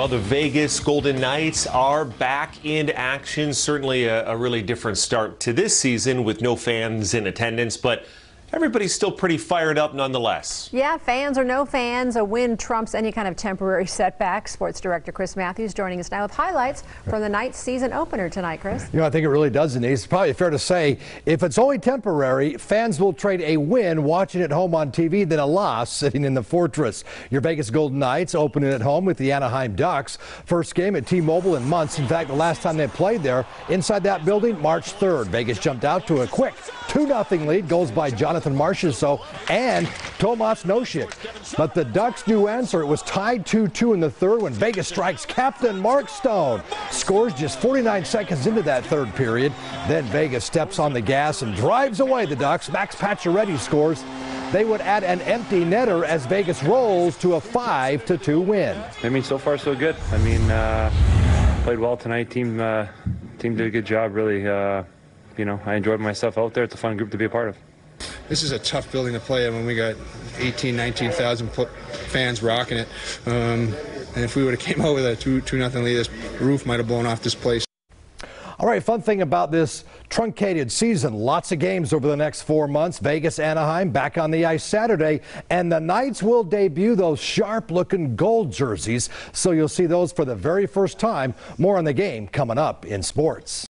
Well, the Vegas Golden Knights are back in action. Certainly a, a, really different start to this season with no fans in attendance, but everybody's still pretty fired up nonetheless. Yeah, fans or no fans, a win trumps any kind of temporary setback. Sports director Chris Matthews joining us now with highlights from the night's season opener tonight, Chris. You know, I think it really does, Denise. It's probably fair to say if it's only temporary, fans will trade a win watching at home on TV than a loss sitting in the fortress. Your Vegas Golden Knights opening at home with the Anaheim Ducks. First game at T-Mobile in months. In fact, the last time they played there inside that building, March 3rd. Vegas jumped out to a quick 2-0 lead. goes by Jonathan Marchessault and Tomas Nosek. But the Ducks' do answer, it was tied 2-2 in the third when Vegas strikes captain Mark Stone. Scores just 49 seconds into that third period. Then Vegas steps on the gas and drives away the Ducks. Max Pacioretty scores. They would add an empty netter as Vegas rolls to a 5-2 win. I mean, so far so good. I mean, uh, played well tonight. Team, uh, team did a good job, really. Uh, you know, I enjoyed myself out there. It's a fun group to be a part of this is a tough building to play in when we got 18, 19,000 fans rocking it. Um, and if we would have came out with a 2 2 nothing lead, this roof might have blown off this place. All right, fun thing about this truncated season, lots of games over the next four months. Vegas, Anaheim back on the ice Saturday, and the Knights will debut those sharp looking gold jerseys. So you'll see those for the very first time. More on the game coming up in sports.